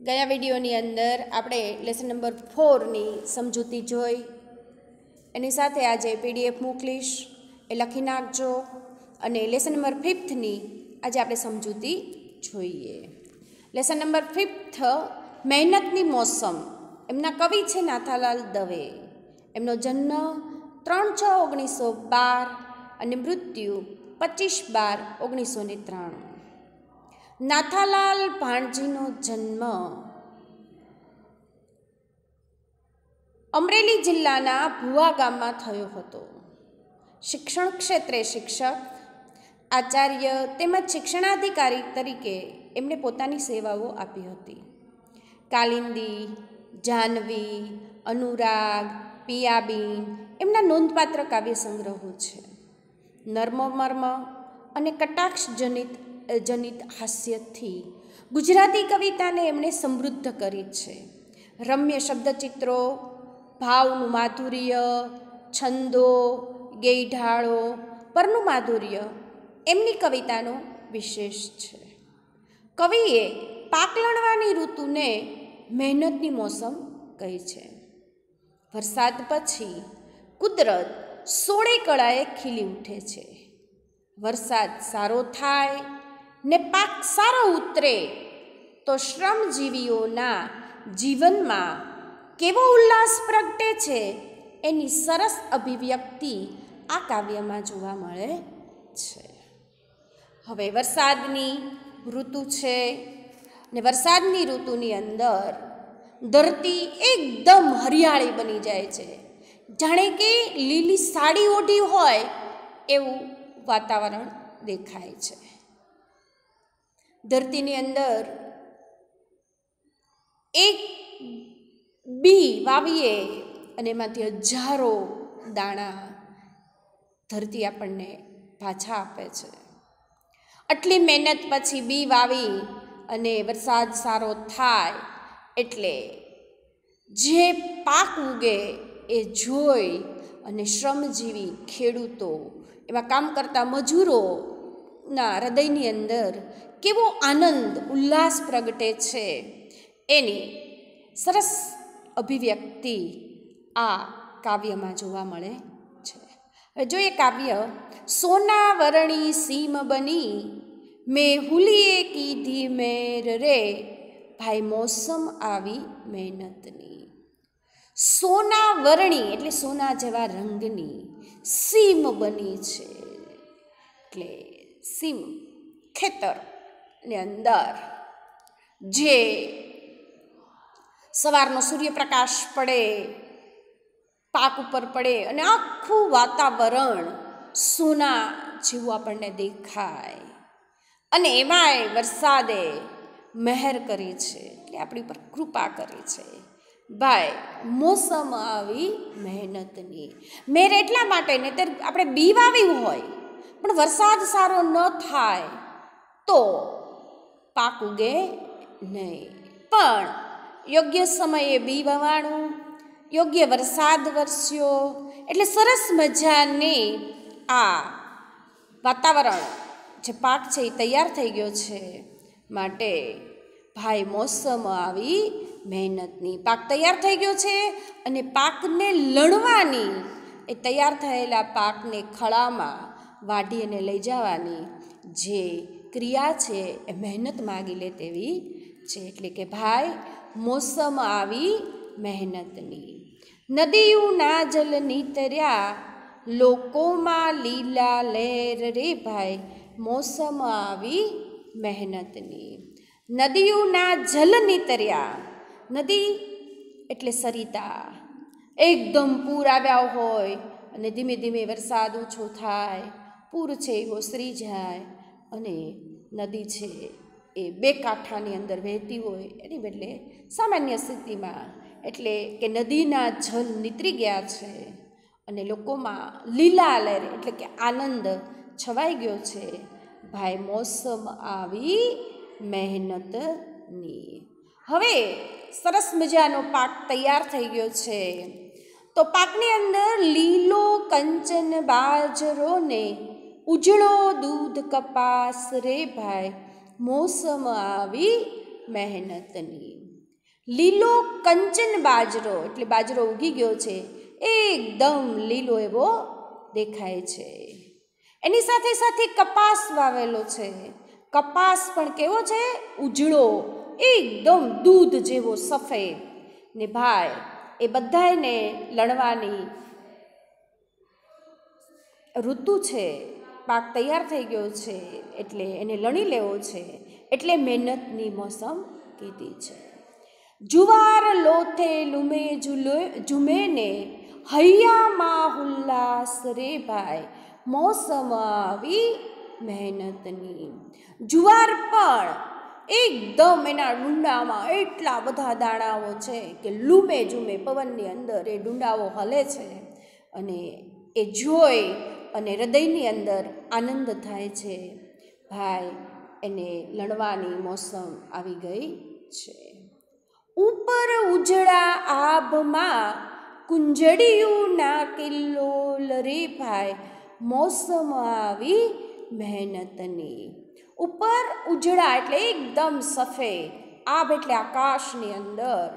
ગયા વિડીયોની અંદર આપણે લેસન નંબર ફોરની સમજૂતી જોઈ. એની સાથે આજે પીડીએફ મોકલીશ, એ લખી નાખજો અને લેસન નંબર ફિફ્થની આજે આપણે સમજૂતી જોઈએ. લેસન નંબર ફિફ્થ મહેનતની મોસમ. એમના કવિ છે નાથાલાલ દવે. એમનો જન્મ ત્રણ છ ઓગણીસો બાર અને મૃત્યુ પચીસ બાર ઓગણીસો ને ત્રાણું. નાથાલાલ ભાણજીનો જન્મ અમરેલી જિલ્લાના ભુવા ગામમાં થયો હતો. શિક્ષણ ક્ષેત્રે શિક્ષક, આચાર્ય તેમજ શિક્ષણાધિકારી તરીકે એમણે પોતાની સેવાઓ આપી હતી. કાલિંદી જાહ્નવી અનુરાગ, પિયાબીન એમના નોંધપાત્ર કાવ્ય સંગ્રહો છે. નર્મ મર્મ અને કટાક્ષ જનિત જનિત હાસ્યથી. ગુજરાતી કવિતાને એમણે સમૃદ્ધ કરી છે. રમ્ય શબ્દચિત્રો, ભાવનું માધુર્ય, છંદો ગેઢાળો પરનું માધુર્ય એમની કવિતાનો વિશેષ છે. કવિએ પાકલણવાની ઋતુને મહેનતની મોસમ કહી છે. વરસાદ પછી કુદરત સોળે કળાએ ખીલી ઉઠે છે. વરસાદ સારો થાય ને પાક સારો ઉતરે, તો શ્રમજીવીઓના જીવનમાં કેવો ઉલ્લાસ પ્રગટે છે, એની સરસ અભિવ્યક્તિ આ કાવ્યમાં જોવા મળે છે. હવે વરસાદની ઋતુ છે ને વરસાદની ઋતુની અંદર ધરતી એકદમ હરિયાળી બની જાય છે. જાણે કે લીલી સાડી ઓઢી હોય એવું વાતાવરણ દેખાય છે. ધરતીની અંદર એક બી વાવીએ અને એમાંથી હજારો દાણા ધરતી આપણને પાછા આપે છે. આટલી મહેનત પછી બી વાવી અને વરસાદ સારો થાય એટલે જે પાક ઉગે એ જોઈ અને શ્રમજીવી ખેડૂતો એમાં કામ કરતા મજૂરોના હૃદયની અંદર કેવો આનંદ, ઉલ્લાસ પ્રગટે છે. એની સરસ અભિવ્યક્તિ આ કાવ્યમાં જોવા મળે છે. હવે જોઈએ કાવ્ય સોના વરણી સીમ બની, મેં હુલીએ કીધી મેર રે, ભાઈ મોસમ આવી મહેનતની. સોના વરણી એટલે સોના જેવા રંગની સીમ બની છે. એટલે સીમ, ખેતર ને અંદર. જે સવારનો સૂર્યપ્રકાશ પડે, પાક ઉપર પડે અને આખું વાતાવરણ સોના જેવું આપણને દેખાય. અને એમાંય વરસાદે મહેર કરી છે, એટલે આપણી ઉપર કૃપા કરી છે. ભાઈ, મોસમ આવી મહેનતની. મેર એટલા માટે ને તે આપણે બી વાવ્યું હોય પણ વરસાદ સારો ન થાય તો પાક ઉગે નહીં. પણ યોગ્ય સમયે બી વવાણું યોગ્ય વરસાદ વરસ્યો, એટલે સરસ મજાની આ વાતાવરણ જે પાક છે એ તૈયાર થઈ ગયો છે માટે ભાઈ મોસમ આવી મહેનતની. પાક તૈયાર થઈ ગયો છે અને પાકને લણવાની એ તૈયાર થયેલા પાકને ખળામાં વાઢી અને લઈ જવાની. જે ક્રિયા છે એ મહેનત માગી લે તેવી છે. એટલે કે ભાઈ, મોસમ આવી મહેનતની. નદીઓના જલ નીતર્યા, લોકોમાં લીલા લેર રે ભાઈ, મોસમ આવી મહેનતની. નદીઓના જલ નીતર્યા. નદી એટલે સરિતા. એકદમ પૂર આવ્યા હોય અને ધીમે ધીમે વરસાદ ઓછો થાય. પૂર છે એ ઓસરી જાય અને નદી છે, એ બે કાંઠાની અંદર વહેતી હોય, એની બદલે સામાન્ય સ્થિતિમાં એટલે કે નદીના જલ નીતરી ગયા છે અને લોકોમાં લીલા લહેર એટલે કે આનંદ છવાઈ ગયો છે, ભાઈ, મોસમ આવી મહેનતની. હવે સરસ મજાનો પાક તૈયાર થઈ ગયો છે. તો પાકની અંદર લીલો કંચન બાજરો ને ઉજળો દૂધ કપાસ રે ભાઈ, મોસમ આવી મહેનતની. લીલો કંચન બાજરો, એટલે બાજરો ઉગી ગયો છે, એકદમ લીલો એવો દેખાય છે. એની સાથે સાથે કપાસ વાવેલો છે. કપાસ પણ કેવો છે? ઉજળો, એકદમ દૂધ જેવો સફેદ. ને ભાઈ, એ બધાને લણવાની ઋતુ છે. પાક તૈયાર થઈ ગયો છે, એટલે એને લણી લેવો છે, એટલે મહેનતની મોસમ કીધી છે. જુવાર લોથે લુમે ઝુલે, ઝુમેને હૈયામાં હુલ્લાસ રે ભાઈ, મોસમ આવી મહેનતની. જુવાર પણ એકદમ એના ડુંડામાં એટલા બધા દાણાઓ છે કે લૂમે ઝૂમે પવનની અંદર એ ડુંડાઓ હલે છે અને એ જોઈ અને હૃદયની અંદર આનંદ થાય છે. ભાઈ, એને લણવાની મોસમ આવી ગઈ છે. ઉપર ઉજળા આભમાં કુંજડિયું ના કિલ્લોલ રે ભાઈ, મોસમ આવી મહેનતની. ઉપર ઉજળા એટલે એકદમ સફેદ, આભ એટલે આકાશની અંદર.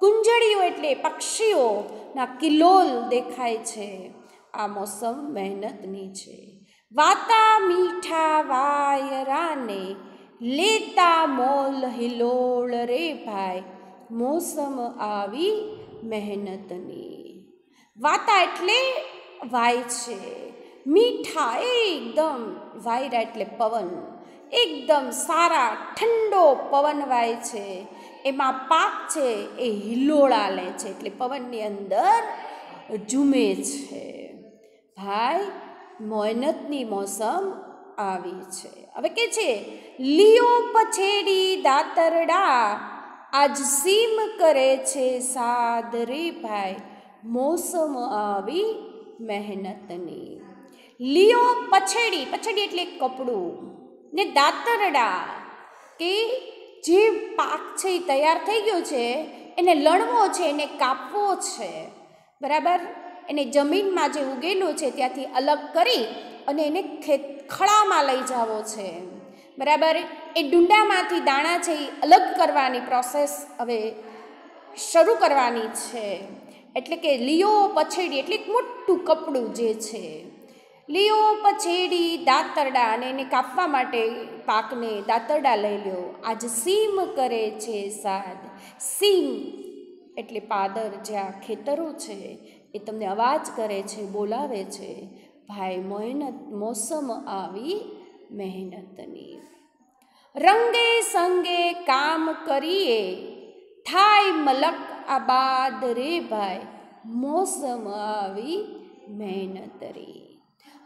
કુંજળીઓ એટલે પક્ષીઓના કિલોલ દેખાય છે. આ મોસમ મહેનતની છે. વાતા મીઠા વાયરાને લેતા મોલ હિલોળ રે ભાઈ, મોસમ આવી મહેનતની. વાતા એટલે વાય છે. મીઠા એકદમ વાયરા એટલે પવન. એકદમ સારા, ઠંડો પવન વાય છે. એમાં પાક છે એ હિલોળા લે છે એટલે પવનની અંદર ઝૂમે છે. ભાઈ, મહેનતની મોસમ આવી છે. હવે કે છે, લિયો પછેડી દાતરડા, આજ સીમ કરે છે સાદ રે ભાઈ, મોસમ આવી મહેનતની. લિયો પછેડી પછેડી એટલે કપડું, ને દાતરડા, કે જે પાક છે એ તૈયાર થઈ ગયો છે, એને લણવો છે, એને કાપવો છે. બરાબર? એને જમીનમાં જે ઉગેલું છે ત્યાંથી અલગ કરી અને એને ખેત ખળામાં લઈ જવો છે. બરાબર? એ ડુંડામાંથી દાણા છે એ અલગ કરવાની પ્રોસેસ હવે શરૂ કરવાની છે. એટલે કે લીઓ પછેડી, એટલે એક મોટું કપડું જે છે. લીઓ પછેડી દાંતરડા અને એને કાપવા માટે પાકને દાંતરડા લઈ લ્યો. આજ સીમ કરે છે સાદ. સીમ એટલે પાદર જ્યાં ખેતરો છે એ તમને અવાજ કરે છે, બોલાવે છે, ભાઈ, મહેનત, મોસમ આવી મહેનતની. રંગે સંગે કામ કરીએ. થાય મલક આબાદ રે ભાઈ, મોસમ આવી મહેનત રે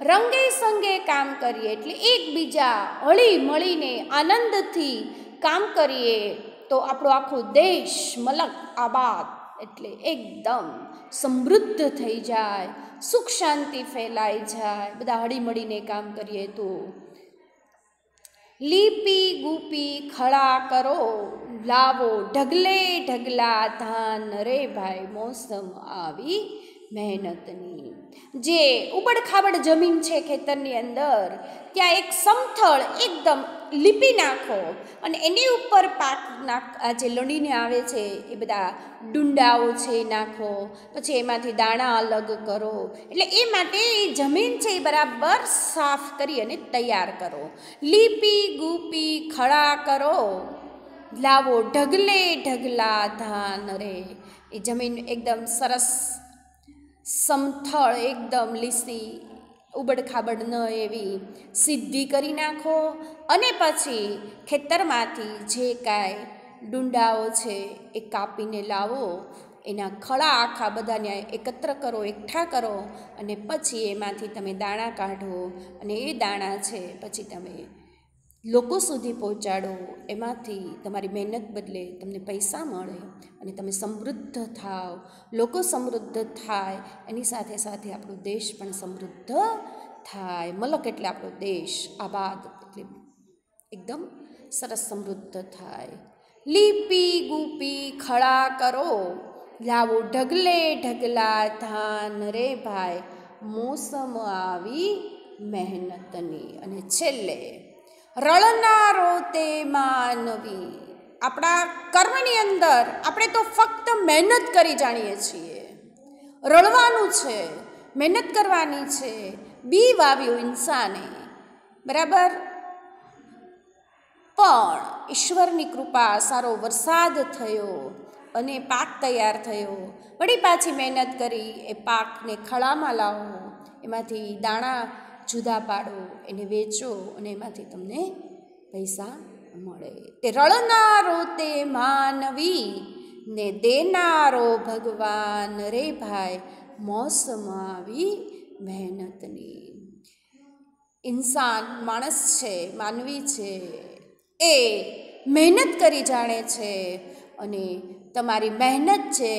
રંગે સંગે કામ કરીએ એટલે એકબીજા હળી મળીને આનંદથી કામ કરીએ તો આપણો આખો દેશ મલક આબાદ એટલે એકદમ સમૃદ્ધ થઈ જાય, સુખ શાંતિ ફેલાઈ જાય. બધા હળીમળીને કામ કરીએ તો લીપી ગુપી ખળા કરો, લાવો ઢગલે ઢગલા ધાન. રે ભાઈ, મોસમ આવી મહેનતની. જે ઉબડ ખાબડ જમીન છે ખેતરની અંદર, ત્યાં એક સમથળ એકદમ લીપી નાખો અને એની ઉપર પાક નાખ, આ જે લણીને આવે છે, એ બધા ડુંડાઓ છે નાખો, પછી એમાંથી દાણા અલગ કરો. એટલે એ માટે એ જમીન છે એ બરાબર સાફ કરી અને તૈયાર કરો. લીપી, ગુપી ખળા કરો. લાવો ઢગલે ઢગલા ધાન રે. એ જમીન એકદમ સરસ સમથળ એકદમ લીસી ઉબડ ખાબડ ન એવી. સિદ્ધિ કરી નાખો અને પછી ખેતરમાંથી જે કાંઈ ડુંડાઓ છે એ કાપીને લાવો. એના ખળા આખા બધાને એકત્ર કરો, એકઠા કરો અને પછી એમાંથી તમે દાણા કાઢો અને એ દાણા છે, પછી તમે લોકો સુધી પહોંચાડો, એમાંથી તમારી મહેનત બદલે તમને પૈસા મળે અને તમે સમૃદ્ધ થાઓ લોકો સમૃદ્ધ થાય, એની સાથે સાથે આપણો દેશ પણ સમૃદ્ધ થાય. મલક એટલે આપણો દેશ, આબાદ એટલે એકદમ સરસ સમૃદ્ધ થાય. લીપી ગુપી ખળા કરો, લાવો ઢગલે ઢગલા ધાન. રે ભાઈ, મોસમ આવી મહેનતની અને છેલ્લે રળનારો તે માનવી. આપણા કર્મની અંદર આપણે તો ફક્ત મહેનત કરી જાણીએ છીએ. રળવાનું છે, મહેનત કરવાની છે બી વાવ્યું ઇન્સાને. બરાબર? પણ ઈશ્વરની કૃપા સારો વરસાદ થયો અને પાક તૈયાર થયો. વળી પાછી મહેનત કરી એ પાકને ખળામાં લાવો. એમાંથી દાણા જુદા પાડો, એને વેચો અને એમાંથી તમને પૈસા મળે. તે રળનારો તે માનવી ને દેનારો ભગવાન. રે ભાઈ મોસમ આવી મહેનતની. ઇન્સાન, માણસ છે, માનવી છે, એ મહેનત કરી જાણે છે અને તમારી મહેનત છે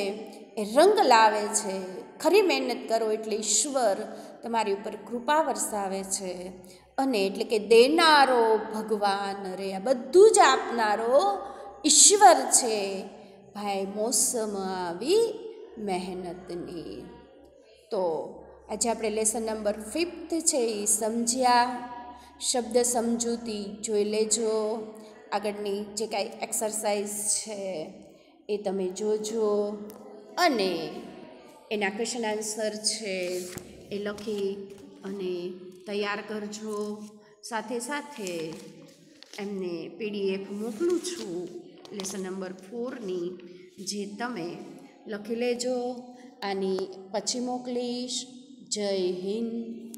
એ રંગ લાવે છે. ખરી મહેનત કરો એટલે ઈશ્વર તમારી ઉપર કૃપા વરસાવે છે. અને એટલે કે દેનારો ભગવાન રે, આ બધું જ આપનારો ઈશ્વર છે. ભાઈ, મોસમ આવી મહેનતની. તો આજે આપણે લેસન નંબર ફિફ્થ છે એ સમજ્યા. શબ્દ સમજૂતી જોઈ લેજો. આગળની જે કાંઈ એક્સરસાઇઝ છે એ તમે જોજો. અને એના ક્વેશ્ચન આન્સર છે એ લખી અને તૈયાર કરજો. સાથે સાથે એમને પીડીએફ મોકલું છું લેસન નંબર ફોરની જે તમે લખી લેજો. આની પછી મોકલીશ. જય હિન્દ.